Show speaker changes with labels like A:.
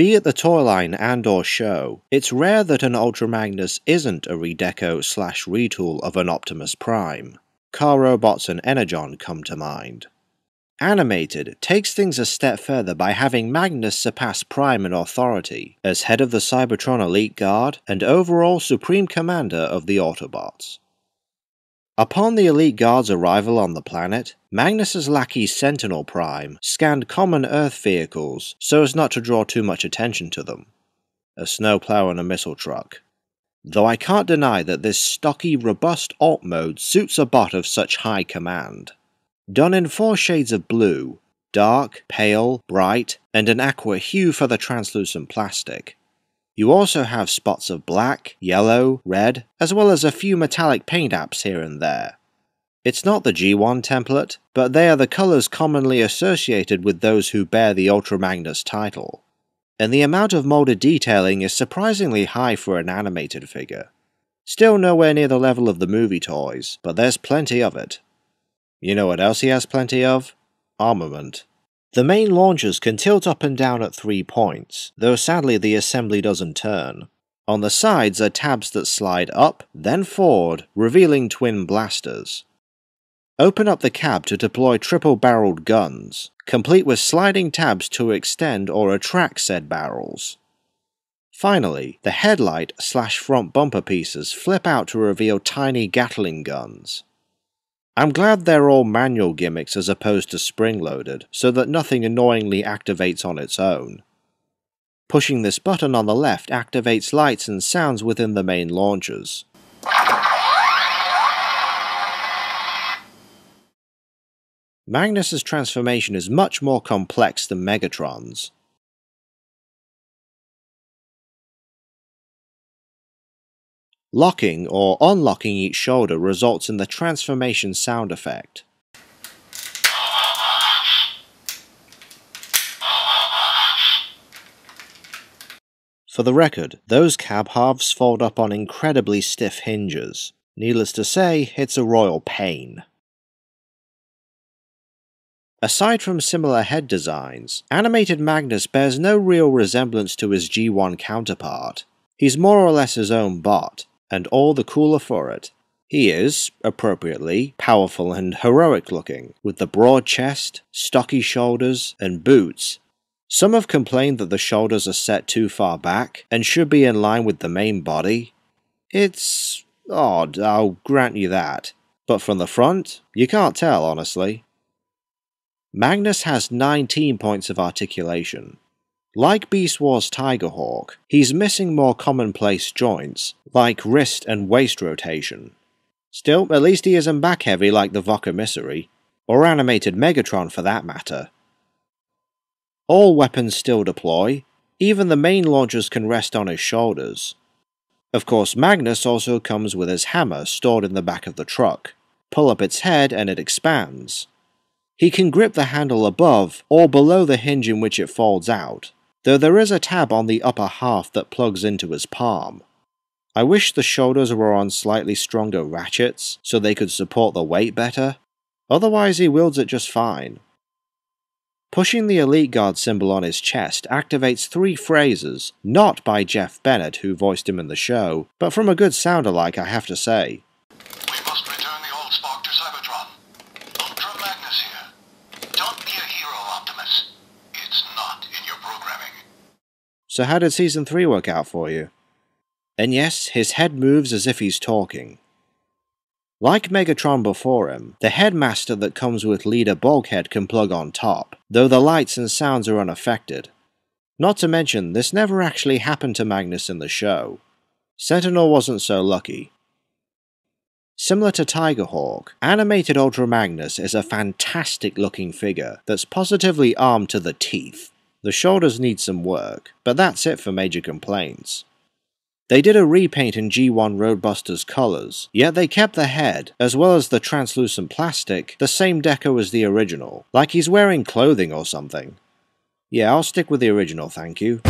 A: Be it the toy line and or show, it's rare that an Ultra Magnus isn't a redeco slash retool of an Optimus Prime. Car Robots and Energon come to mind. Animated takes things a step further by having Magnus surpass Prime in authority as head of the Cybertron Elite Guard and overall supreme commander of the Autobots. Upon the Elite Guard's arrival on the planet, Magnus's lackey Sentinel Prime scanned common Earth vehicles so as not to draw too much attention to them. A snowplow and a missile truck. Though I can't deny that this stocky, robust alt mode suits a bot of such high command. Done in four shades of blue dark, pale, bright, and an aqua hue for the translucent plastic. You also have spots of black, yellow, red, as well as a few metallic paint apps here and there. It's not the G1 template, but they are the colours commonly associated with those who bear the Ultra Magnus title. And the amount of moulded detailing is surprisingly high for an animated figure. Still nowhere near the level of the movie toys, but there's plenty of it. You know what else he has plenty of? Armament. The main launchers can tilt up and down at three points, though sadly the assembly doesn't turn. On the sides are tabs that slide up, then forward, revealing twin blasters. Open up the cab to deploy triple barreled guns, complete with sliding tabs to extend or retract said barrels. Finally, the headlight slash front bumper pieces flip out to reveal tiny Gatling guns. I'm glad they're all manual gimmicks as opposed to spring loaded, so that nothing annoyingly activates on its own. Pushing this button on the left activates lights and sounds within the main launchers. Magnus's transformation is much more complex than Megatron's. Locking or unlocking each shoulder results in the transformation sound effect. For the record, those cab halves fold up on incredibly stiff hinges. Needless to say, it's a royal pain. Aside from similar head designs, animated Magnus bears no real resemblance to his G1 counterpart. He's more or less his own bot, and all the cooler for it. He is, appropriately, powerful and heroic looking, with the broad chest, stocky shoulders, and boots. Some have complained that the shoulders are set too far back and should be in line with the main body. It's odd, I'll grant you that, but from the front, you can't tell, honestly. Magnus has 19 points of articulation, like Beast Wars Tigerhawk, he's missing more commonplace joints, like wrist and waist rotation. Still, at least he isn't back heavy like the Emissary, or animated Megatron for that matter. All weapons still deploy, even the main launchers can rest on his shoulders. Of course, Magnus also comes with his hammer stored in the back of the truck. Pull up its head and it expands. He can grip the handle above or below the hinge in which it folds out, though there is a tab on the upper half that plugs into his palm. I wish the shoulders were on slightly stronger ratchets so they could support the weight better, otherwise he wields it just fine. Pushing the Elite Guard symbol on his chest activates three phrases, not by Jeff Bennett, who voiced him in the show, but from a good sound alike, I have to say.
B: We must return the old spark to Cybertron. Ultra Magnus here. Don't be a hero, Optimus. It's not in your programming.
A: So, how did season 3 work out for you? And yes, his head moves as if he's talking. Like Megatron before him, the headmaster that comes with Leader Bulkhead can plug on top, though the lights and sounds are unaffected. Not to mention, this never actually happened to Magnus in the show. Sentinel wasn't so lucky. Similar to Tigerhawk, animated Ultra Magnus is a fantastic looking figure that's positively armed to the teeth. The shoulders need some work, but that's it for major complaints. They did a repaint in G1 Roadbusters colours, yet they kept the head, as well as the translucent plastic, the same deco as the original, like he's wearing clothing or something. Yeah, I'll stick with the original, thank you.